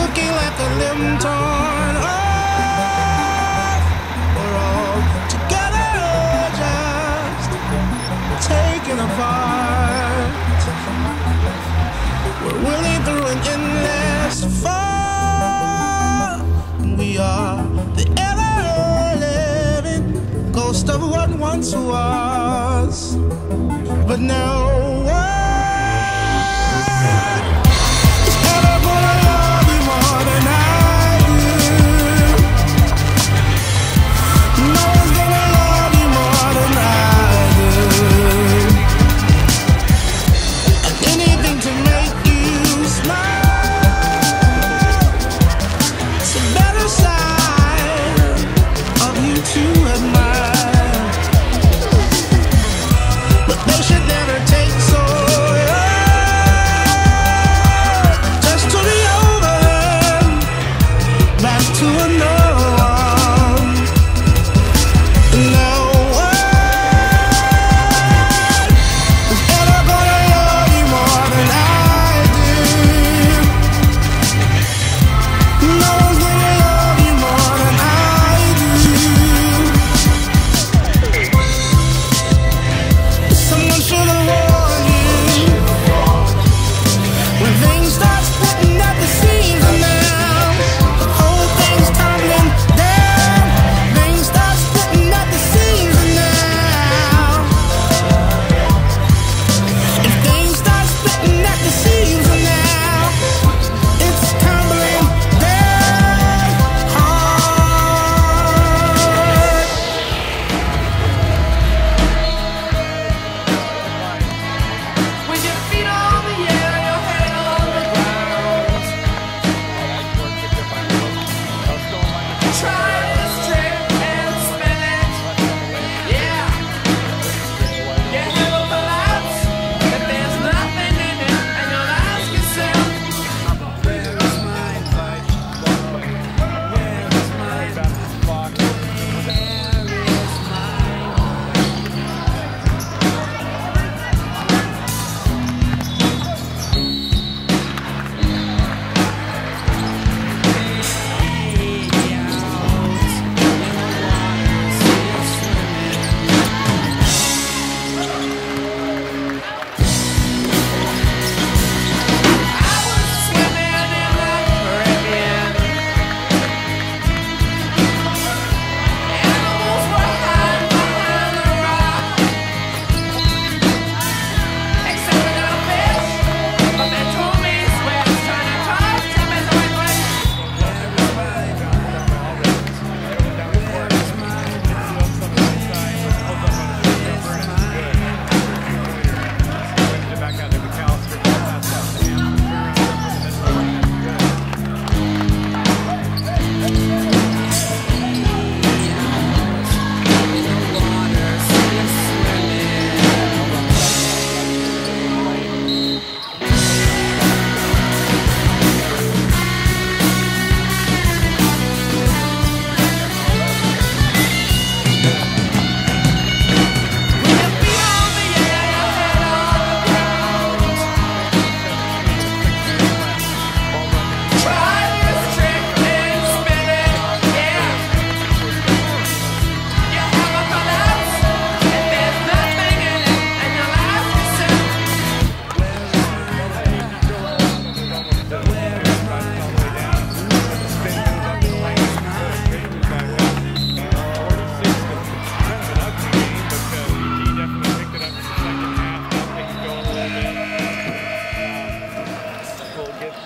looking like a limb torn off. Oh, we're all together, just taken apart. We're willing through an endless fall. We are the ever living ghost of what once was. But now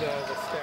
the, the